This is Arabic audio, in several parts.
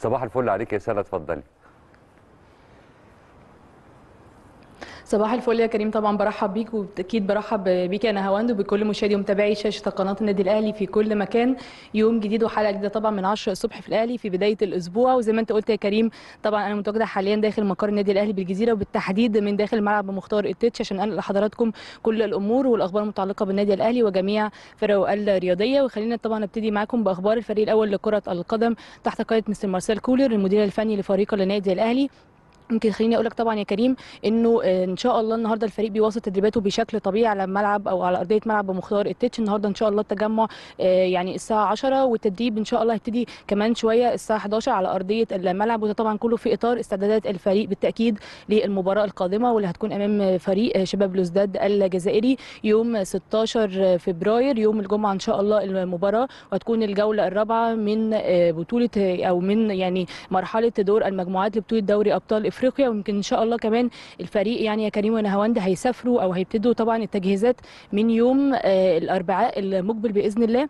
صباح الفل عليك يا سنه اتفضلي. صباح الفل يا كريم طبعا برحب بيك وبالتأكيد برحب بيك يا نهاوند وبكل مشاهدي ومتابعي شاشة قناة النادي الأهلي في كل مكان. يوم جديد وحلقة جديدة طبعا من 10 الصبح في الأهلي في بداية الأسبوع. وزي ما أنت قلت يا كريم طبعا أنا متواجدة حاليا داخل مقر النادي الأهلي بالجزيرة وبالتحديد من داخل ملعب مختار التتش عشان أنقل لحضراتكم كل الأمور والأخبار المتعلقة بالنادي الأهلي وجميع فرقه الرياضية. وخلينا طبعا نبتدي معاكم بأخبار الفريق الأول لكرة القدم تحت قياده مستر مارسيل كولر المدير الفني لفريق النادي الأهلي. يمكن خليني أقول لك طبعا يا كريم إنه إن شاء الله النهارده الفريق بيواصل تدريباته بشكل طبيعي على الملعب أو على أرضية ملعب مختار التتش. النهارده إن شاء الله التجمع يعني الساعة 10 والتدريب إن شاء الله هيبتدي كمان شوية الساعة 11 على أرضية الملعب. وده طبعا كله في إطار استعدادات الفريق بالتأكيد للمباراة القادمة واللي هتكون أمام فريق شباب بلوزداد الجزائري يوم 16 فبراير يوم الجمعة إن شاء الله المباراة. وهتكون الجولة الرابعة من بطولة أو من يعني مرحلة دور المجموعات لبطولة دوري أبطال أفريقيا ويمكن إن شاء الله كمان الفريق يعني يا كريم ونهاوند هيسافروا أو هيبتدوا طبعا التجهيزات من يوم الأربعاء المقبل بإذن الله.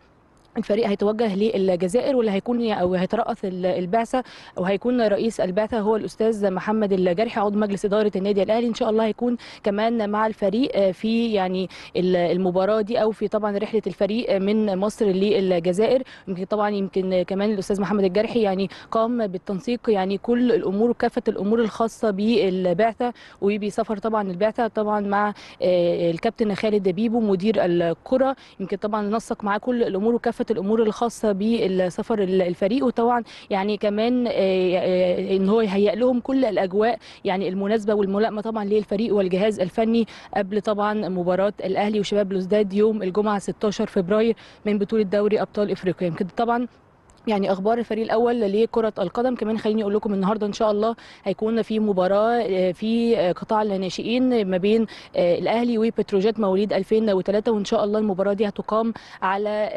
الفريق هيتوجه للجزائر واللي هيكون أو هيترأس البعثة أو هيكون رئيس البعثة هو الأستاذ محمد الجرحي عضو مجلس إدارة النادي الأهلي. إن شاء الله هيكون كمان مع الفريق في يعني المباراة دي أو في طبعا رحلة الفريق من مصر للجزائر. يمكن طبعا يمكن كمان الأستاذ محمد الجرحي يعني قام بالتنسيق يعني كل الأمور وكافه الأمور الخاصة بالبعثة وبسفر طبعا البعثة طبعا مع الكابتن خالد بيبو مدير الكرة. يمكن طبعا نسق معاه كل الأمور وكافة كافه الأمور الخاصة بالسفر الفريق. وطبعا يعني كمان إن هو يهيئ لهم كل الأجواء يعني المناسبة والملائمة طبعا للفريق والجهاز الفني قبل طبعا مباراة الأهلي وشباب بلوزداد يوم الجمعة 16 فبراير من بطولة دوري أبطال إفريقيا. يمكن طبعا يعني أخبار الفريق الأول لكرة القدم. كمان خليني أقول لكم النهارده إن شاء الله هيكون في مباراة في قطاع الناشئين ما بين الأهلي وبتروجيت مواليد 2003 وإن شاء الله المباراة دي هتقام على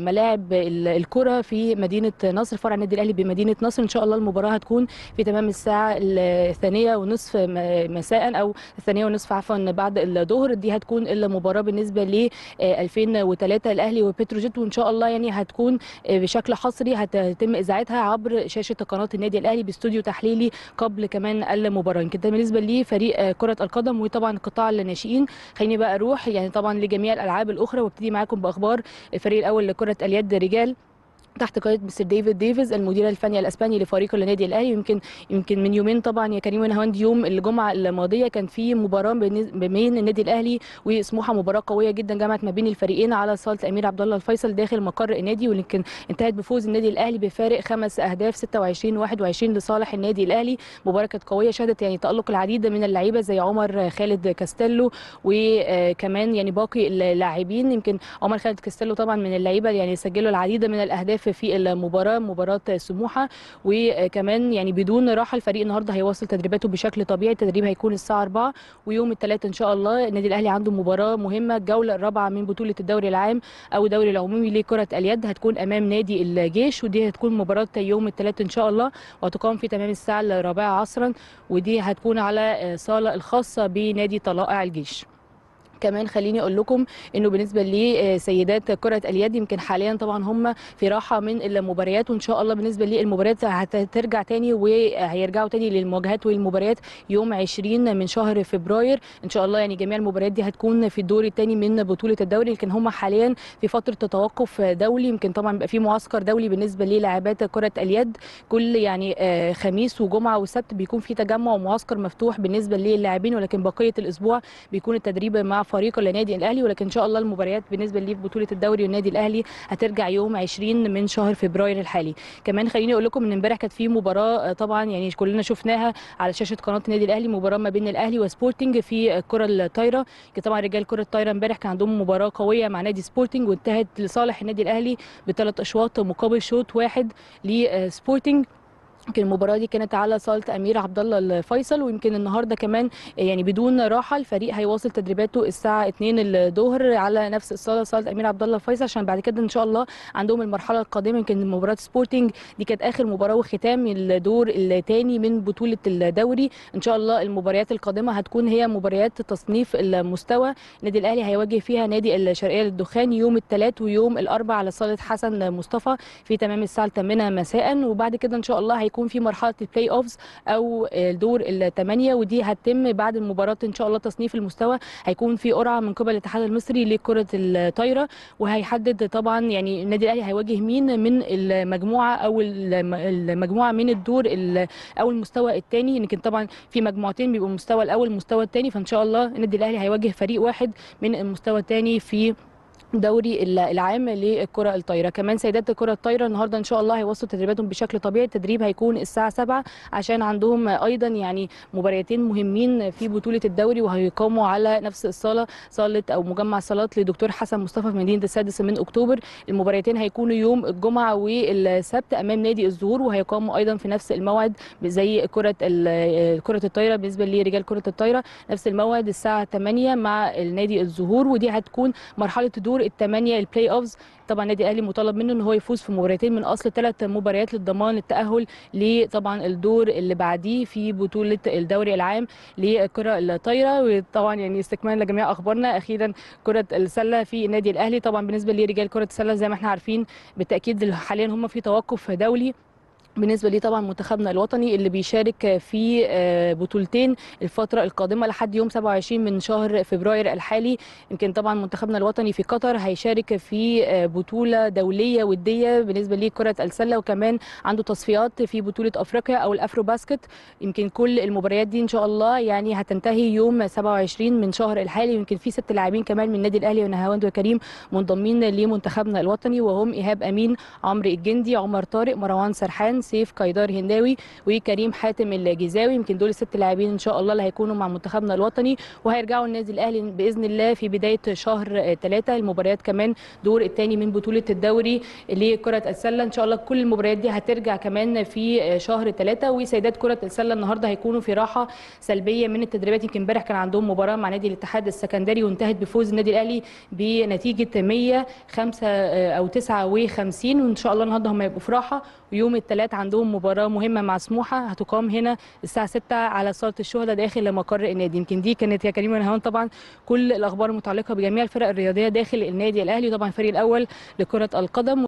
ملاعب الكرة في مدينة نصر فرع النادي الأهلي بمدينة نصر. إن شاء الله المباراة هتكون في تمام الساعة الثانية ونصف مساء أو الثانية ونصف عفوا بعد الظهر. دي هتكون المباراة بالنسبة ل 2003 الأهلي وبتروجيت وإن شاء الله يعني هتكون بشكل حصري مصري هتتم إذاعتها عبر شاشة قناة النادي الأهلي باستوديو تحليلي قبل كمان المباراة. يمكن ده بالنسبة لفريق كرة القدم وطبعا قطاع الناشئين خليني بقى أروح يعني طبعا لجميع الألعاب الأخرى وأبتدي معاكم بأخبار الفريق الأول لكرة اليد رجال. تحت قياده مستر ديفيد ديفيز المدير الفني الأسباني لفريق النادي الأهلي. يمكن يمكن من يومين طبعا يا كريم ونهاوند يوم الجمعة الماضية كان في مباراة بين النادي الأهلي وسموحة مباراة قوية جدا جمعت ما بين الفريقين على صالة الامير عبد الله الفيصل داخل مقر النادي ولكن انتهت بفوز النادي الأهلي بفارق خمس أهداف 26 21 لصالح النادي الأهلي. مباراة كانت قوية شهدت يعني تألق العديد من اللعيبة زي عمر خالد كاستيلو وكمان يعني باقي اللاعبين. يمكن عمر خالد كاستيلو طبعا من اللعيبة يعني سجلوا العديد من الأهداف في المباراة مباراة سموحة وكمان يعني بدون راحة الفريق النهارده هيواصل تدريباته بشكل طبيعي. التدريب هيكون الساعة 4 ويوم الثلاث إن شاء الله. النادي الأهلي عنده مباراة مهمة الجولة الرابعة من بطولة الدوري العام أو الدوري العمومي لكرة اليد. هتكون أمام نادي الجيش ودي هتكون مباراة يوم الثلاث إن شاء الله. وهتقام في تمام الساعة الرابعة عصرا ودي هتكون على صالة الخاصة بنادي طلائع الجيش. كمان خليني أقول لكم إنه بالنسبة لسيدات كرة اليد يمكن حاليا طبعا هم في راحة من المباريات وإن شاء الله بالنسبة للمباريات هترجع تاني وهيرجعوا تاني للمواجهات والمباريات يوم 20 من شهر فبراير. إن شاء الله يعني جميع المباريات دي هتكون في الدور الثاني من بطولة الدوري لكن هم حاليا في فترة توقف دولي. يمكن طبعا بيبقى في معسكر دولي بالنسبة للاعبات كرة اليد. كل يعني خميس وجمعة وسبت بيكون في تجمع ومعسكر مفتوح بالنسبة للاعبين ولكن بقية الأسبوع بيكون التدريب مع فريق النادي الأهلي ولكن إن شاء الله المباريات بالنسبة لي في بطولة الدوري والنادي الأهلي هترجع يوم 20 من شهر فبراير الحالي. كمان خليني أقول لكم إن امبارح كانت في مباراة طبعا يعني كلنا شفناها على شاشة قناة النادي الأهلي مباراة ما بين الأهلي وسبورتنج في الكرة الطايرة. طبعا رجال كرة الطايرة امبارح كان عندهم مباراة قوية مع نادي سبورتنج وانتهت لصالح النادي الأهلي بثلاث أشواط مقابل شوط واحد لسبورتنج. يمكن المباراة دي كانت على صاله أمير عبد الله الفيصل ويمكن النهارده كمان يعني بدون راحة الفريق هيواصل تدريباته الساعة 2 الظهر على نفس الصالة صاله أمير عبد الله الفيصل عشان بعد كده إن شاء الله عندهم المرحلة القادمة. يمكن مباراة سبورتنج دي كانت آخر مباراة وختام الدور الثاني من بطولة الدوري. إن شاء الله المباريات القادمة هتكون هي مباريات تصنيف المستوى. النادي الأهلي هيواجه فيها نادي الشرقية للدخان يوم الثلاث ويوم الأربع على صالة حسن مصطفى في تمام الساعة 8 مساء. وبعد كده إن شاء الله هيكون في مرحلة ال play-offs أو الدور الثمانيه ودي هتتم بعد المباراة إن شاء الله تصنيف المستوى. هيكون في قرعة من قبل الاتحاد المصري لكرة الطايرة وهيحدد طبعا يعني النادي الأهلي هيواجه مين من المجموعة أو المجموعة من الدور أو المستوى الثاني يمكن طبعا في مجموعتين بيبقوا المستوى الأول والمستوى الثاني فإن شاء الله النادي الأهلي هيواجه فريق واحد من المستوى الثاني في دوري العام للكرة الطايرة. كمان سيدات الكرة الطايرة النهارده إن شاء الله هيوصلوا تدريباتهم بشكل طبيعي. التدريب هيكون الساعة 7 عشان عندهم أيضا يعني مباريتين مهمين في بطولة الدوري وهيقاموا على نفس الصالة صالة أو مجمع صالات لدكتور حسن مصطفى في مدينة السادس من أكتوبر. المباريتين هيكونوا يوم الجمعة والسبت أمام نادي الزهور وهيقاموا أيضا في نفس الموعد زي كرة كرة الطايرة بالنسبة لرجال كرة الطايرة. نفس الموعد الساعة 8 مع النادي الزهور ودي هتكون مرحلة دور الثمانيه ال play-offs طبعا النادي الاهلي مطالب منه إن هو يفوز في مباراتين من أصل ثلاث مباريات للضمان التأهل لطبعا الدور اللي بعديه في بطولة الدوري العام للكره الطايرة. وطبعا يعني استكمالا لجميع أخبارنا أخيرا كرة السلة في النادي الأهلي. طبعا بالنسبة لرجال كرة السلة زي ما إحنا عارفين بالتأكيد حاليا هم في توقف دولي. بالنسبة لي طبعا منتخبنا الوطني اللي بيشارك في بطولتين الفترة القادمة لحد يوم 27 من شهر فبراير الحالي. يمكن طبعا منتخبنا الوطني في قطر هيشارك في بطولة دولية ودية بالنسبة لي كرة السلة وكمان عنده تصفيات في بطولة أفريقيا أو ال AfroBasket. يمكن كل المباريات دي إن شاء الله يعني هتنتهي يوم 27 من شهر الحالي. يمكن في ست لاعبين كمان من النادي الأهلي ونهاوند وكريم منضمين لمنتخبنا الوطني وهم إيهاب أمين عمرو الجندي عمر طارق مروان سرحان سيف كايدار هنداوي وكريم حاتم الجزاوي. يمكن دول الست لاعبين إن شاء الله اللي هيكونوا مع منتخبنا الوطني وهيرجعوا النادي الأهلي بإذن الله في بداية شهر ثلاثة المباريات كمان دور الثاني من بطولة الدوري لكرة السلة. إن شاء الله كل المباريات دي هترجع كمان في شهر ثلاثة وسيدات كرة السلة النهارده هيكونوا في راحة سلبية من التدريبات. يمكن امبارح كان عندهم مباراة مع نادي الاتحاد السكندري وانتهت بفوز النادي الأهلي بنتيجة 105 أو 59 وإن شاء الله النهارده هم يبقوا في راحة. ويوم عندهم مباراة مهمة مع سموحة هتقام هنا الساعة 6 على صالة الشهداء داخل مقر النادي. يمكن دي كانت يا كريم ونهان طبعا كل الأخبار المتعلقه بجميع الفرق الرياضية داخل النادي الأهلي طبعا الفريق الأول لكرة القدم.